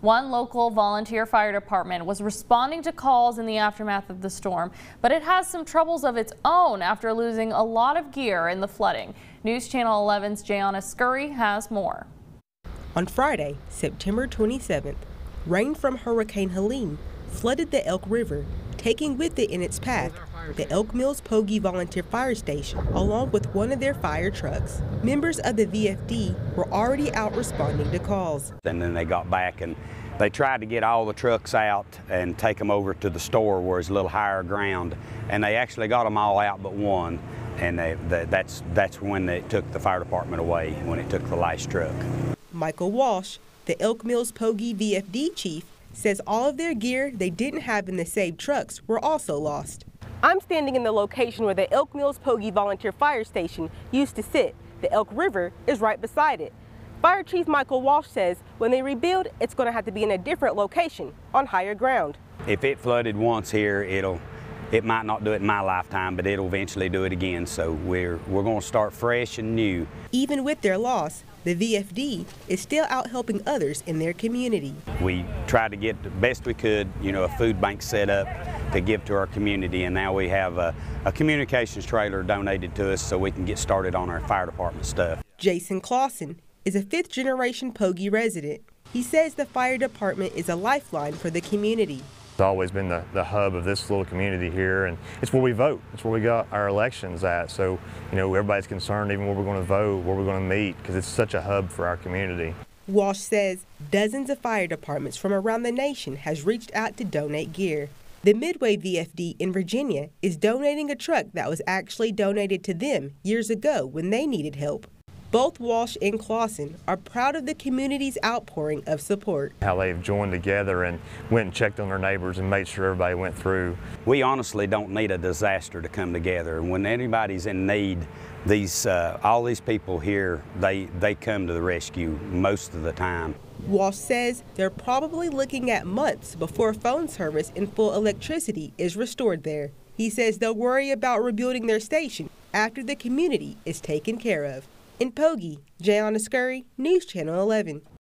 One local volunteer fire department was responding to calls in the aftermath of the storm, but it has some troubles of its own after losing a lot of gear in the flooding. News Channel 11's Jayana Scurry has more. On Friday, September 27th, rain from Hurricane Helene flooded the Elk River, taking with it in its path the Elk Mills Poga Volunteer Fire Station, along with one of their fire trucks. Members of the VFD were already out responding to calls. And then they got back and they tried to get all the trucks out and take them over to the store where it's a little higher ground. And they actually got them all out but one. And they, they, that's, that's when they took the fire department away, when it took the last truck. Michael Walsh, the Elk Mills Poga VFD chief, says all of their gear they didn't have in the saved trucks were also lost. I'm standing in the location where the Elk Mills Poga Volunteer Fire Station used to sit. The Elk River is right beside it. Fire Chief Michael Walsh says when they rebuild, it's going to have to be in a different location on higher ground. If it flooded once here, it'll it might not do it in my lifetime, but it'll eventually do it again. So we're we're going to start fresh and new. Even with their loss, the VFD is still out helping others in their community. We tried to get the best we could, you know, a food bank set up to give to our community, and now we have a, a communications trailer donated to us so we can get started on our fire department stuff. Jason Clausen is a fifth generation Poga resident. He says the fire department is a lifeline for the community. It's always been the, the hub of this little community here, and it's where we vote. It's where we got our elections at. So, you know, everybody's concerned even where we're going to vote, where we're going to meet, because it's such a hub for our community. Walsh says dozens of fire departments from around the nation has reached out to donate gear. The Midway VFD in Virginia is donating a truck that was actually donated to them years ago when they needed help. Both Walsh and Clausen are proud of the community's outpouring of support. How they've joined together and went and checked on their neighbors and made sure everybody went through. We honestly don't need a disaster to come together. And when anybody's in need, these uh, all these people here, they, they come to the rescue most of the time. Walsh says they're probably looking at months before phone service and full electricity is restored there. He says they'll worry about rebuilding their station after the community is taken care of. In Poga, Jayana Scurry, News Channel 11.